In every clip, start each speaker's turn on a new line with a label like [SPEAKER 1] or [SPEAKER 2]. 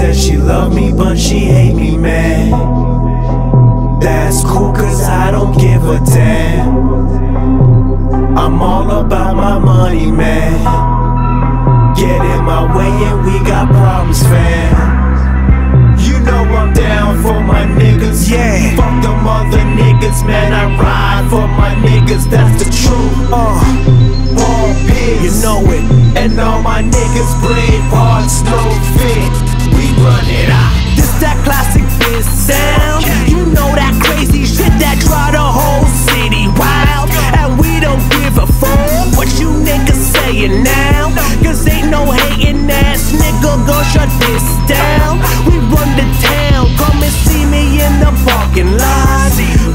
[SPEAKER 1] said she love me, but she hate me, man. That's cool, cause I don't give a damn. I'm all about my money, man. Get in my way and we got problems, fam. You know I'm down for my niggas.
[SPEAKER 2] Yeah.
[SPEAKER 1] Fuck them other niggas, man. I ride for my niggas, that's the truth.
[SPEAKER 2] Uh, you know it.
[SPEAKER 1] And all my niggas brave hearts, no fit.
[SPEAKER 2] Now. Cause ain't no hating ass nigga gon' shut this down. We run the town, come and see me in the parking lot.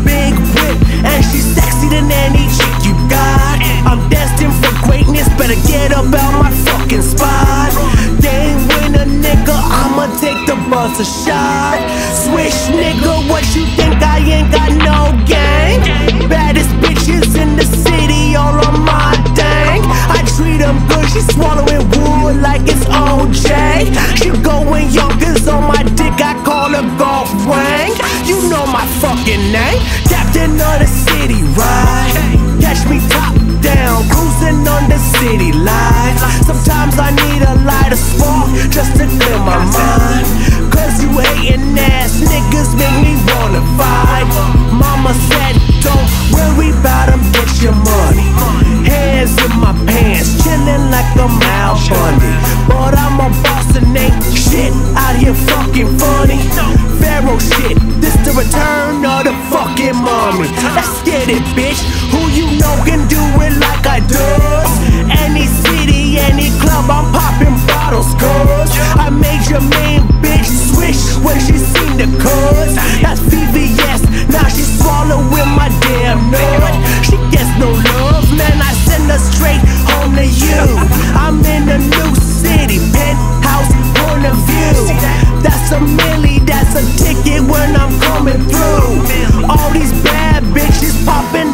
[SPEAKER 2] Big whip, and she's sexy than any chick you got. I'm destined for greatness, better get up out my fucking spot. Game winner, nigga, I'ma take the bus a shot. Swish, nigga, what you think I ain't got no gang? Baddest bitches name, captain of the city, right? Catch me top down, cruising on the city lights. Sometimes I need a light, lighter spark just to clear my mind. Cause you hating ass niggas make me wanna fight. Mama said, don't worry about them, get your money. Hands in my pants, chilling like a Mal Bundy. But I'm a boss and ain't shit out here fucking funny. Pharaoh shit, this the return mommy. Let's get it, bitch. Who you know can do it like I do. Any city, any club, I'm popping bottles, cuz I made your main bitch swish when she seen the cuz. That's VVS, now she swallowing my damn nut. She gets no love, man. I send her straight home to you. I'm in a new city, penthouse point of view. That's a milli, that's a ticket when I'm coming through.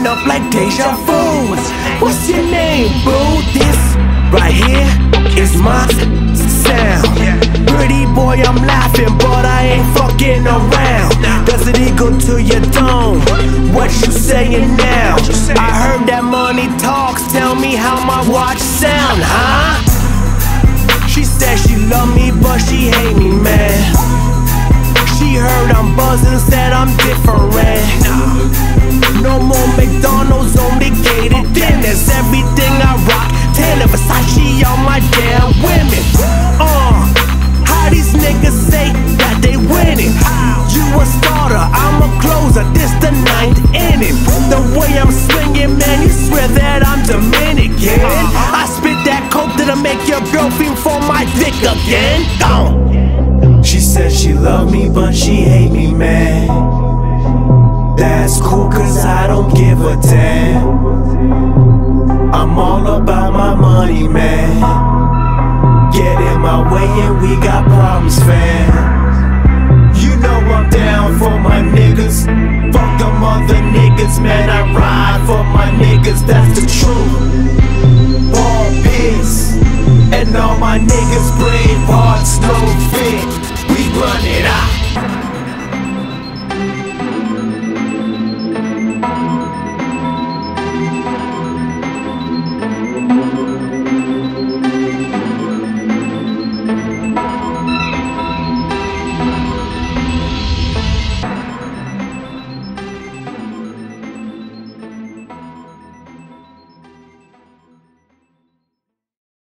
[SPEAKER 2] Popping up like deja vu. What's your name, boo? This right here is my sound. Pretty boy, I'm laughing, but I ain't fucking around. Does it equal to your dome? What you saying now? I heard that money talks. Tell me how my watch sound, huh? She said she love me, but she hate
[SPEAKER 1] but she hate me, man. That's cool, cause I don't give a damn. I'm all about my money, man. Get in my way and we got problems, fam. You know I'm down for my niggas. Fuck them other niggas, man. I ride for my niggas, that's